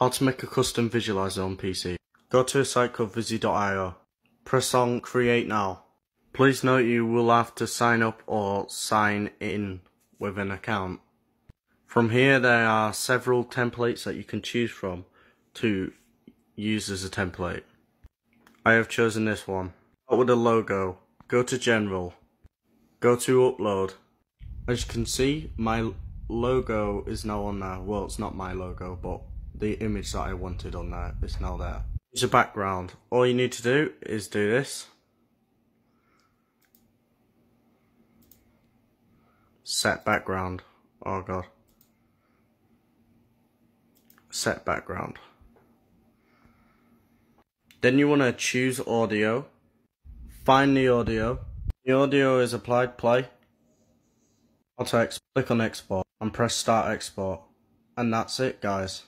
How to make a custom visualizer on PC. Go to a site called vizzy.io. Press on create now. Please note you will have to sign up or sign in with an account. From here there are several templates that you can choose from to use as a template. I have chosen this one. Start with a logo. Go to general. Go to upload. As you can see my logo is now on there. Well it's not my logo but the image that I wanted on there is now there. It's a background. All you need to do is do this. Set background. Oh god. Set background. Then you want to choose audio. Find the audio. The audio is applied play. Auto click on export and press start export. And that's it guys.